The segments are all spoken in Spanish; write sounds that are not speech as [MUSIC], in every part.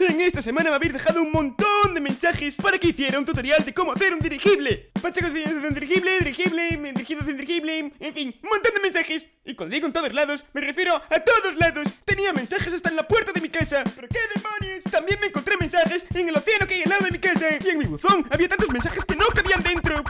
En esta semana me habéis dejado un montón de mensajes para que hiciera un tutorial de cómo hacer un dirigible. Pacheco hacer un dirigible, dirigible, dirigido un dirigible, en fin, un montón de mensajes. Y cuando digo en todos lados, me refiero a todos lados. Tenía mensajes hasta en la puerta de mi casa. ¿Pero qué demonios? También me encontré mensajes en el océano que hay al lado de mi casa. Y en mi buzón había tantos mensajes que no cabían dentro.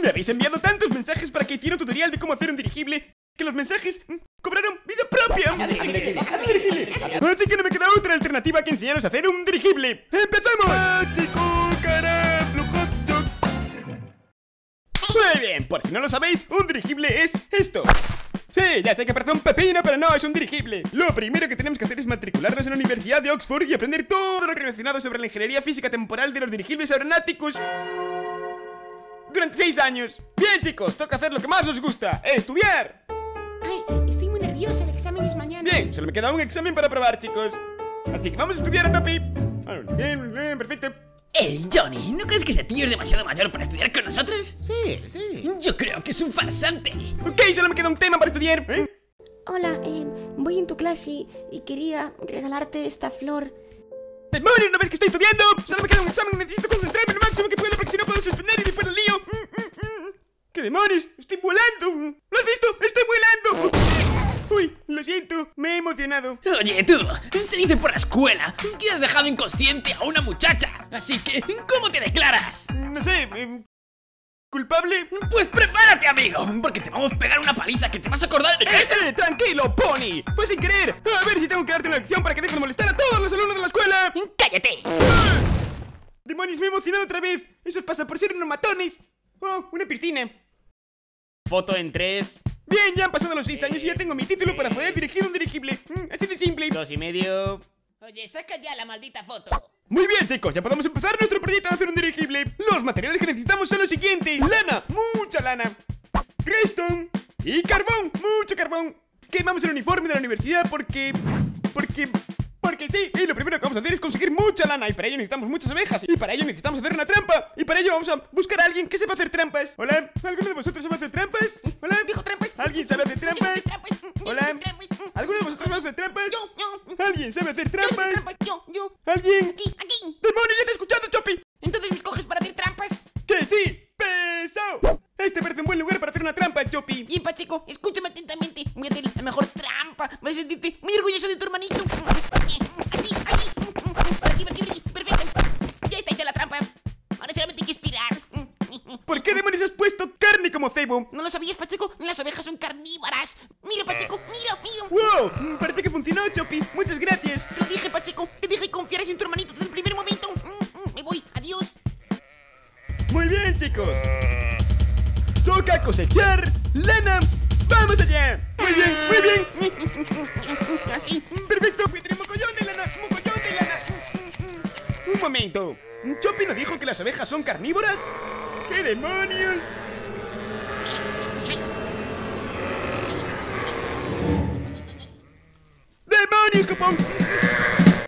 Me habéis enviado tantos mensajes para que hiciera un tutorial de cómo hacer un dirigible que los mensajes cobraron Así que no me queda otra alternativa que enseñaros a hacer un dirigible. ¡Empezamos! Muy bien, por si no lo sabéis, un dirigible es esto. Sí, ya sé que parece un pepino, pero no, es un dirigible. Lo primero que tenemos que hacer es matricularnos en la Universidad de Oxford y aprender todo lo relacionado sobre la ingeniería física temporal de los dirigibles aeronáuticos durante seis años. Bien, chicos, toca hacer lo que más nos gusta, estudiar. Ay, estoy muy nerviosa, el examen es mañana. Bien, solo me queda un examen para probar, chicos. Así que vamos a estudiar a tope. Bien, bien, perfecto. Ey, Johnny, ¿no crees que ese tío es demasiado mayor para estudiar con nosotros? Sí, sí. Yo creo que es un farsante. Ok, solo me queda un tema para estudiar. ¿eh? Hola, eh, voy en tu clase y quería regalarte esta flor. ¡Demonios! ¿No ves que estoy estudiando? Solo me queda un examen necesito concentrarme lo máximo que pueda porque si no puedo suspender y después lo lío. Mm, mm, mm. ¿Qué demonios? ¡Estoy volando! ¿Lo has visto? Uy, lo siento, me he emocionado. Oye, tú, se dice por la escuela que has dejado inconsciente a una muchacha. Así que, ¿cómo te declaras? No sé, em, ¿culpable? Pues prepárate, amigo, porque te vamos a pegar una paliza que te vas a acordar de esto. ¡Este, tranquilo, Pony! Fue sin querer. A ver si tengo que darte una lección para que dejes de molestar a todos los alumnos de la escuela. ¡Cállate! ¡Demonios, me he emocionado otra vez! Eso pasa por ser unos matones. Oh, una piscina. Foto en tres. Bien, ya han pasado los seis años y ya tengo mi título para poder dirigir un dirigible. Mm, así de simple. Dos y medio. Oye, saca ya la maldita foto. Muy bien, chicos, ya podemos empezar nuestro proyecto de hacer un dirigible. Los materiales que necesitamos son los siguientes: lana, mucha lana, redstone y carbón, mucho carbón. Quemamos el uniforme de la universidad porque. porque. Porque sí, y lo primero que vamos a hacer es conseguir mucha lana Y para ello necesitamos muchas abejas Y para ello necesitamos hacer una trampa Y para ello vamos a buscar a alguien que sepa hacer trampas Hola, ¿alguno de vosotros sabe hacer trampas? Hola, Dijo trampas. ¿alguien sabe hacer trampas? Hola. ¿alguno de vosotros sabe hacer trampas? Yo, yo. ¿Alguien sabe hacer trampas? Yo, yo. ¿Alguien? Aquí, aquí. ¡Demonio, ya te he lo sabías, Pacheco? Las ovejas son carnívoras. Mira, Pacheco, mira, mira. ¡Wow! Mm, Parece que funcionó, Chopi Muchas gracias Te lo dije, Pacheco. Te dije confiar en tu hermanito desde el primer momento. Me voy. Adiós. Muy bien, chicos Toca cosechar lana ¡Vamos allá! Muy bien, muy bien [LAUGHS] Así. Perfecto, tenemos mogollón de lana Mogollón de lana Un momento ¿Chopi no dijo que las ovejas son carnívoras? ¿Qué demonios?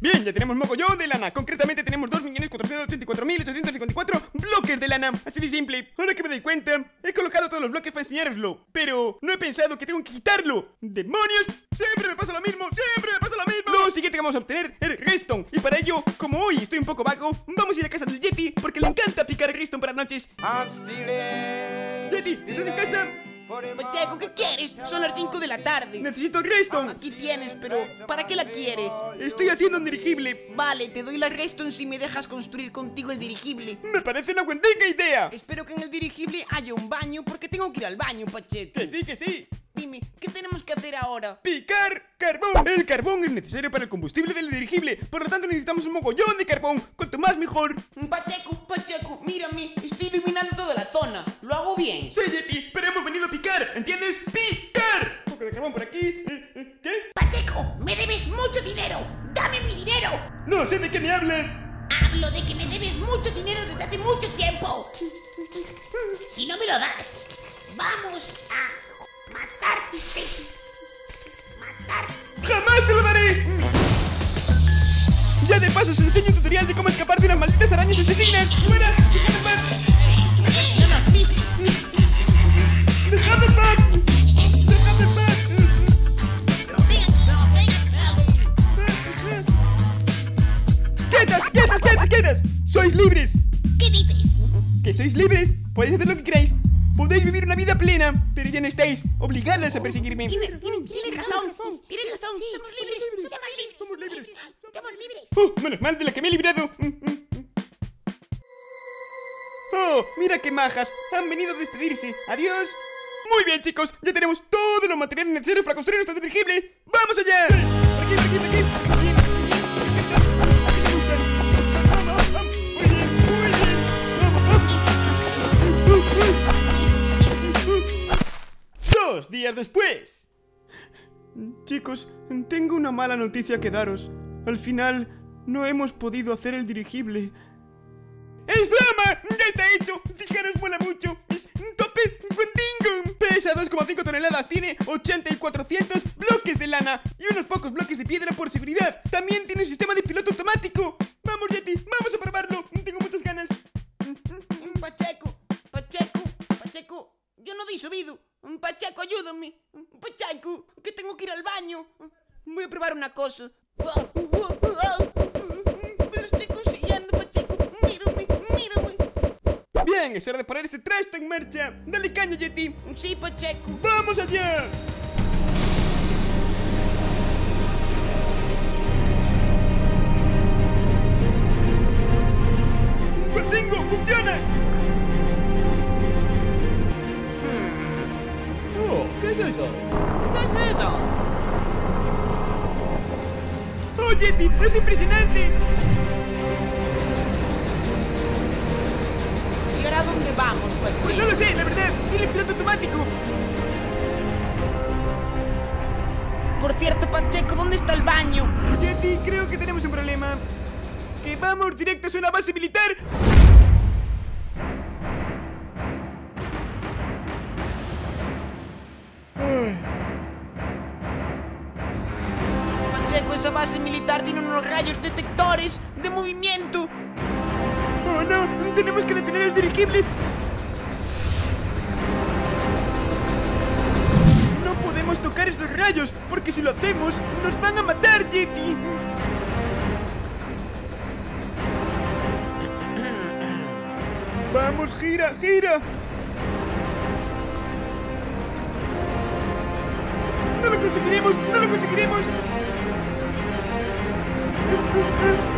Bien, ya tenemos mogollón de lana. Concretamente tenemos 2.484.854 bloques de lana. Así de simple. Ahora que me doy cuenta He colocado todos los bloques para enseñároslo. Pero no he pensado que tengo que quitarlo. ¡Demonios! Siempre me pasa lo mismo Siempre me pasa lo mismo Lo siguiente que vamos a obtener es redstone. Y para ello, como hoy estoy un poco vago Vamos a ir a casa del Yeti Porque le encanta picar redstone para noches. Yeti, ¿estás en casa? Pacheco, ¿qué quieres? Son las 5 de la tarde. Necesito redstone Aquí tienes, pero ¿para qué la quieres? Estoy haciendo un dirigible Vale, te doy la redstone si me dejas construir contigo el dirigible. Me parece una buendica idea Espero que en el dirigible haya un baño porque tengo que ir al baño, Pacheco. Que sí, que sí Dime, ¿qué tenemos que hacer ahora? Picar carbón. El carbón es necesario para el combustible del dirigible. Por lo tanto, necesitamos un mogollón de carbón. Cuanto más mejor. Pacheco, Pacheco, mírame, estoy iluminando toda la zona. Lo hago bien. Sí, Yeti, pero hemos venido a picar. ¿Entiendes? ¡Picar! Un poco de carbón por aquí. Eh, eh, ¿Qué? Pacheco, me debes mucho dinero. Dame mi dinero. No sé de qué me hablas. Hablo de que me debes mucho dinero desde hace mucho tiempo. Si no me lo das, vamos a. ¡Jamás te lo daré! Ya de paso os enseño un tutorial de cómo escapar de unas malditas arañas asesinas. ¡Fuera! ¡Dejadme estáis obligadas a perseguirme. Tienes razón, tienes razón. Somos libres, somos libres. Somos libres. Somos libres. ¡Oh, menos mal de la que me he librado! Mm, mm, mm. ¡Oh, mira qué majas! Han venido a despedirse. ¡Adiós! Muy bien, chicos. Ya tenemos todos los materiales necesarios para construir nuestro dirigible. ¡Vamos allá! Después. Chicos, tengo una mala noticia que daros. Al final, no hemos podido hacer el dirigible. ¡Es broma! ¡Ya está hecho! Fijaros, mola mucho. Es tope. Pesa 2,5 toneladas. Tiene 80 y 400 bloques de lana y unos pocos bloques de piedra por seguridad. También tiene un sistema de piloto automático. Vamos, Yeti, vamos a probarlo. Baño. Voy a probar una cosa. Lo estoy consiguiendo, Pacheco. Mírame, mírame. Bien, es hora de poner ese trasto en marcha. Dale caña, Yeti. Sí, Pacheco. ¡Vamos allá! ¡Wendingo, funciona! Oh, ¿qué es eso? ¡Oh, Yeti! ¡Es impresionante! ¿Y ahora dónde vamos, Pues Pacheco? no lo sé, la verdad. Tiene piloto automático. Por cierto, Pacheco, ¿dónde está el baño? Yeti, creo que tenemos un problema. Que vamos directos a una base militar. Rayos detectores de movimiento. ¡Oh, no! ¡Tenemos que detener el dirigible! No podemos tocar esos rayos, porque si lo hacemos, nos van a matar, Yeti. [COUGHS] ¡Vamos, gira, gira! ¡No lo conseguiremos! ¡No lo conseguiremos! Thank you.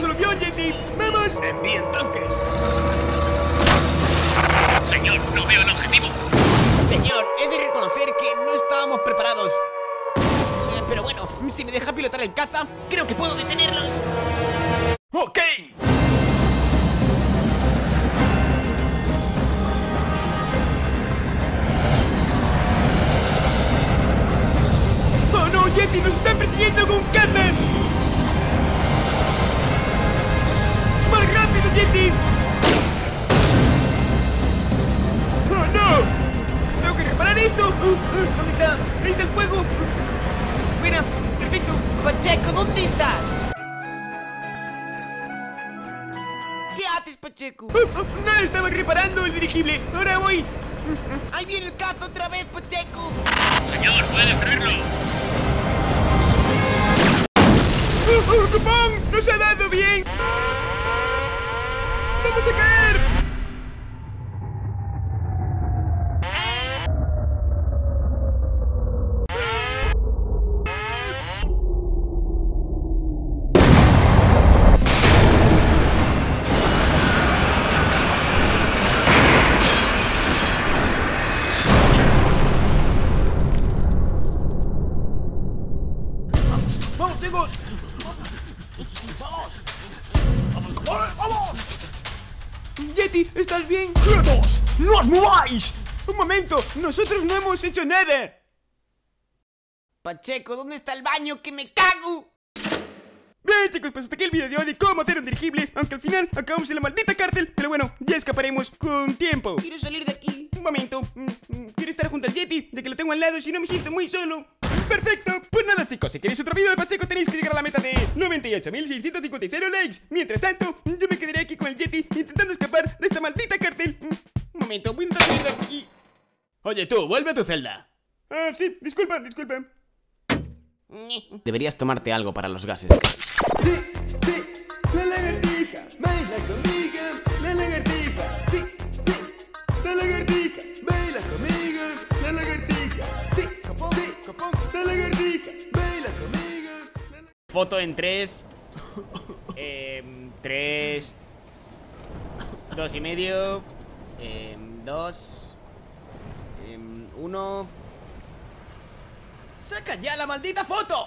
¡Tenemos que buscar una solución, Yeti! ¡Vamos! Envíen tanques. Señor, no veo el objetivo. Señor, he de reconocer que no estábamos preparados. Eh, Pero bueno, si me deja pilotar el caza, creo que puedo detenerlos. ¡Ok! Pacheco? Uh, uh, no, estaba reparando el dirigible. Ahora voy. Ahí viene el caza otra vez, Pacheco. Señor, puede destruirlo. ¡Uh, uh! ¡Nos ha dado bien! ¡Vamos a caer! Momento, nosotros no hemos hecho nada. Pacheco, ¿dónde está el baño? ¡Que me cago! Bien chicos, pues hasta aquí el video de hoy de cómo hacer un dirigible Aunque al final acabamos en la maldita cárcel Pero bueno, ya escaparemos con tiempo Quiero salir de aquí. Un momento, mm, mm, quiero estar junto al Yeti Ya que lo tengo al lado, si no me siento muy solo Perfecto, pues nada chicos, si queréis otro video de Pacheco tenéis que llegar a la meta de 98.650 likes Mientras tanto, yo me quedaré aquí con el Yeti intentando escapar de esta maldita cárcel Mm, Un momento, voy a intentar salir de aquí Oye tú, vuelve a tu celda. Ah, sí, disculpa, disculpa Deberías tomarte algo para los gases. Sí, sí, la lagartija, baila conmigo, la lagartija, sí, sí, la lagartija, baila conmigo, la lagartija, sí, copón, sí, copón, la lagartija, baila conmigo. la la- Foto en 3. [LAUGHS] Em, 3. 2 y medio. 2. 1. ¡Saca ya la maldita foto!